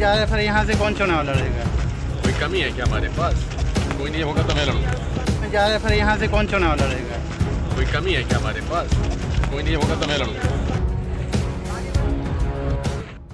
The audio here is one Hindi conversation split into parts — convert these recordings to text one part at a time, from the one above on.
ज़्यादा फिर यहाँ से कौन चुनाव लड़ेगा? कोई कमी है क्या हमारे पास? कोई नहीं होगा तो मैं लड़ूँगा है फिर यहाँ से कौन चुनाव लड़ेगा? कोई कमी है क्या हमारे पास? कोई नहीं होगा तो मैं लड़ूँगा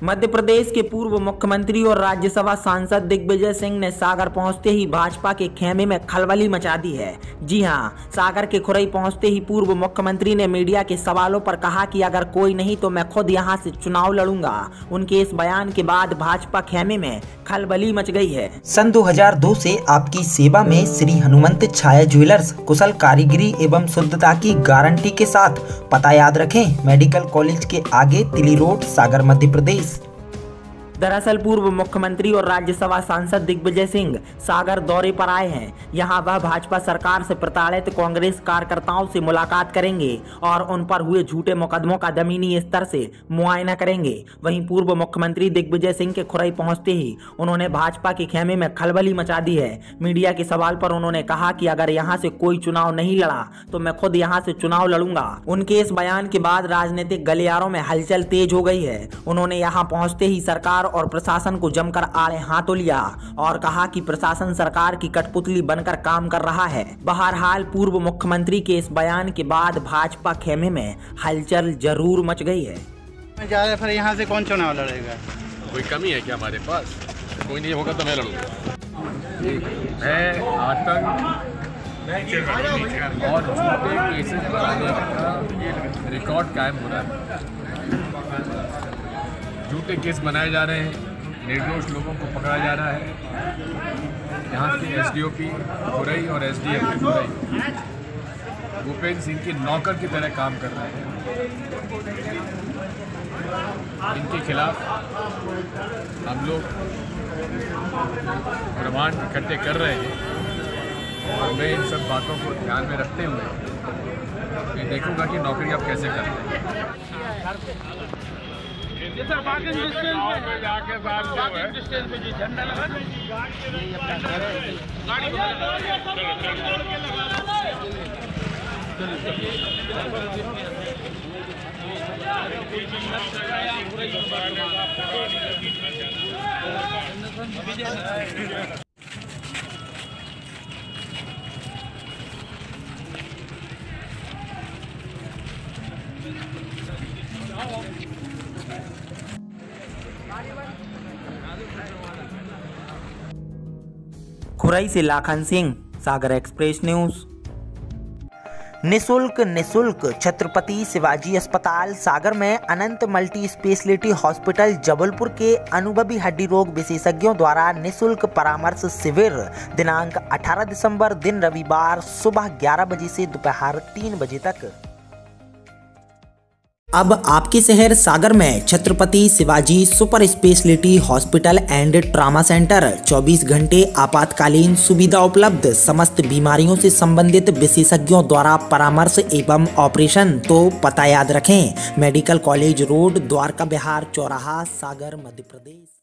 मध्य प्रदेश के पूर्व मुख्यमंत्री और राज्यसभा सांसद दिग्विजय सिंह ने सागर पहुँचते ही भाजपा के खेमे में खलबली मचा दी है। जी हाँ, सागर के खुरई पहुँचते ही पूर्व मुख्यमंत्री ने मीडिया के सवालों पर कहा कि अगर कोई नहीं तो मैं खुद यहाँ से चुनाव लड़ूँगा। उनके इस बयान के बाद भाजपा खेमे में खलबली मच गई है। सन 2002 से आपकी सेवा में श्री हनुमंत छाया ज्वेलर्स कुशल कारीगरी एवं शुद्धता की गारंटी के साथ पता याद रखें, मेडिकल कॉलेज के आगे तिली रोड, सागर, मध्य प्रदेश। दरअसल पूर्व मुख्यमंत्री और राज्यसभा सांसद दिग्विजय सिंह सागर दौरे पर आए हैं। यहाँ वह भाजपा सरकार से प्रताड़ित, कांग्रेस कार्यकर्ताओं से मुलाकात करेंगे और उन पर हुए झूठे मुकदमों का जमीनी स्तर से मुआयना करेंगे। वहीं पूर्व मुख्यमंत्री दिग्विजय सिंह के खुरई पहुँचते ही उन्होंने भाजपा के खेमे में खलबली मचा दी है। मीडिया के सवाल पर उन्होंने कहा कि अगर यहाँ से कोई चुनाव नहीं लड़ा तो मैं खुद यहाँ से चुनाव लड़ूँगा। उनके इस बयान के बाद राजनीतिक गलियारों में हलचल तेज हो गई है। उन्होंने यहाँ पहुँचते ही सरकार और प्रशासन को जमकर आड़े हाथों लिया और कहा कि प्रशासन सरकार की कठपुतली बनकर काम कर रहा है। बहरहाल पूर्व मुख्यमंत्री के इस बयान के बाद भाजपा खेमे में हलचल ज़रूर मच गई है। फिर यहाँ से कौन चुनाव लड़ेगा? कोई कमी है क्या हमारे पास? कोई नहीं होगा तो मैं लड़ूँगा। मैं आतंक और झूठे केसेस बनाने का रिकॉर्ड कायम हो रहा है। झूठे केस बनाए जा रहे हैं, निर्दोष लोगों को पकड़ा जा रहा है। यहाँ के S D O P Khurai और S D M P Khurai Bhupendra Singh के नौकर की तरह काम कर रहे हैं। इनके खिलाफ हम लोग प्रमाण इकट्ठे कर रहे हैं। और मैं इन सब बातों को ध्यान में रखते हुए ये देखूँगा कि नौकरी आप कैसे करते हैं। सर पार्किंग डिस्टेंस में। जाके साथ पार्किंग डिस्टेंस में जी झंडा लगा गाड़ी चलो Oh, खुरई से लाखन सिंह, सागर एक्सप्रेस न्यूज़। निशुल्क निशुल्क, छत्रपति शिवाजी अस्पताल सागर में Anant multi speciality hospital Jabalpur के अनुभवी हड्डी रोग विशेषज्ञों द्वारा निशुल्क परामर्श शिविर, दिनांक 18 दिसंबर, दिन रविवार, सुबह 11 बजे से दोपहर 3 बजे तक। अब आपके शहर सागर में Chhatrapati Shivaji super speciality hospital and trauma centre 24 घंटे आपातकालीन सुविधा उपलब्ध, समस्त बीमारियों से संबंधित विशेषज्ञों द्वारा परामर्श एवं ऑपरेशन तो पता याद रखें, medical college road, Dwarka Bihar, चौराहा, सागर, मध्य प्रदेश।